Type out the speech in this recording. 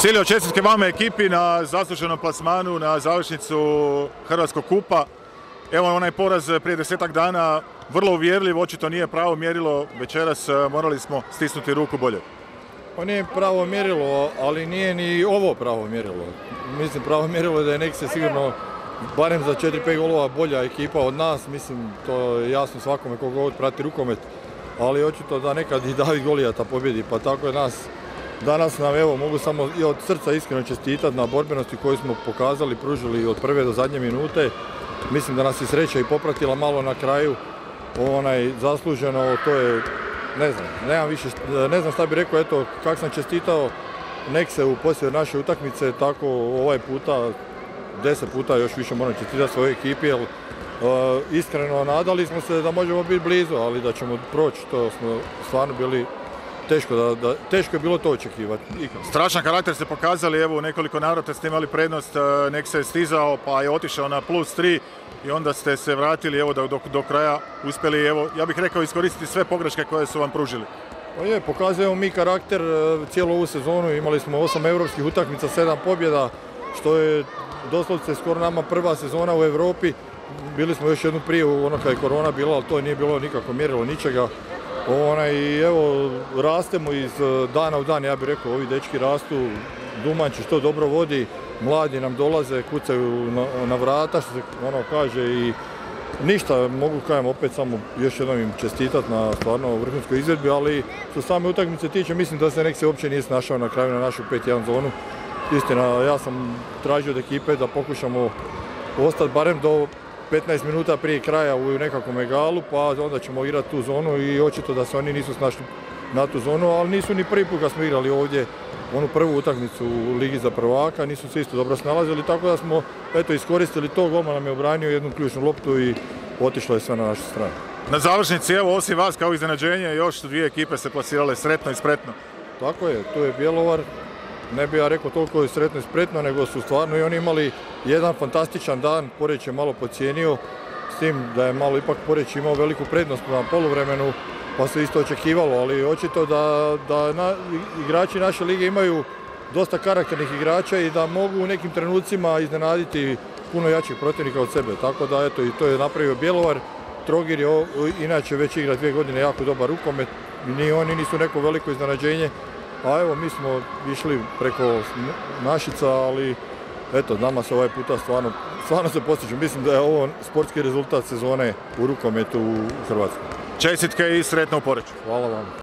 Silio, čestitke vama ekipi na zasluženom plasmanu na završnicu Hrvatskog kupa. Evo onaj poraz prije desetak dana, vrlo uvjerljiv, očito nije pravo mjerilo. Večeras e, morali smo stisnuti ruku bolje. Pa nije pravo mjerilo, ali nije ni ovo pravo mjerilo. Mislim, pravo mjerilo je da je nek se sigurno barem za 4-5 golova bolja ekipa od nas. Mislim, to je jasno svakome koga prati rukomet. Ali očito da nekad i David Golijata pobjedi, pa tako je nas Danas nam evo mogu samo i od srca iskreno čestitati na borbenosti koju smo pokazali, pružili od prve do zadnje minute. Mislim da nas je sreća i popratila malo na kraju. Onaj zasluženo, to je, ne znam, nemam više, ne znam šta bi rekao, eto, kak sam čestitao nek se u poslije naše utakmice, tako ovaj puta, deset puta još više moram čestitati svojoj ekipi, jer iskreno nadali smo se da možemo biti blizu, ali da ćemo proći, to smo stvarno bili teško, da, teško je bilo to očekivati. Strašan karakter ste pokazali, evo u nekoliko navrata ste imali prednost, e, nek se je stizao pa je otišao na plus tri i onda ste se vratili evo do, do, kraja uspjeli evo, ja bih rekao iskoristiti sve pogreške koje su vam pružili. Pa je, pokazujemo mi karakter e, cijelu ovu sezonu, imali smo osam europskih utakmica, sedam pobjeda, što je doslovce skoro nama prva sezona u Europi. Bili smo još jednu prije ono kada je korona bila, ali to nije bilo nikako mjerilo ničega. I evo, rastemo iz e, dana u dan, ja bih rekao, ovi dečki rastu, Dumanči što dobro vodi, mladi nam dolaze, kucaju na, vrata, što se ono kaže i ništa, mogu kajem opet samo još jednom im čestitati na stvarno vrhunskoj izvedbi, ali što same utakmice tiče, mislim da se nek se uopće nije snašao na kraju na našu 5-1 zonu. Istina, ja sam tražio od ekipe da pokušamo ostati barem do 15 minuta prije kraja u nekakvom egalu, pa onda ćemo igrati tu zonu i očito da se oni nisu snašli na tu zonu, ali nisu ni prvi put kad smo igrali ovdje onu prvu utakmicu u Ligi za prvaka, nisu se isto dobro snalazili, tako da smo eto, iskoristili to, golman nam je obranio jednu ključnu loptu i otišlo je sve na našu stranu. Na završnici, evo, osim vas kao iznenađenje, još dvije ekipe se plasirale sretno i spretno. Tako je, tu je Bjelovar, ne bi ja rekao toliko sretno i spretno, nego su stvarno i oni imali jedan fantastičan dan, Poreć je malo pocijenio, s tim da je malo ipak Poreć imao veliku prednost na poluvremenu, pa se isto očekivalo, ali očito da, da igrači naše lige imaju dosta karakternih igrača i da mogu u nekim trenucima iznenaditi puno jačih protivnika od sebe. Tako da eto i to je napravio Bjelovar. Trogir je inače već igra dvije godine jako dobar rukomet. Ni oni nisu neko veliko iznenađenje, a evo, mi smo išli preko Našica, ali eto, nama se ovaj puta stvarno, stvarno se postiđu. Mislim da je ovo sportski rezultat sezone u rukometu u Hrvatskoj. Čestitke i sretno u Poreću. Hvala vam.